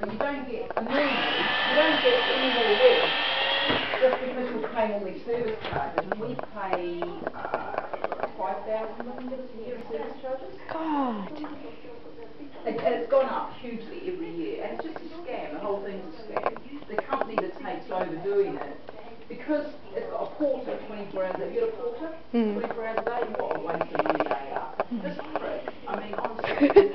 And you don't get, normally, you don't get any more work just because you're paying all these service charges. And we pay uh, 5,000 a year in service charges. God! It, it's gone up hugely every year. And it's just a scam. The whole thing's a scam. The company that takes over doing it, because it's got a quarter, 24 hours a day. You got a quarter, Mm. 24 hours a day? What a waste of money they are. Mm. This prick, I mean, honestly.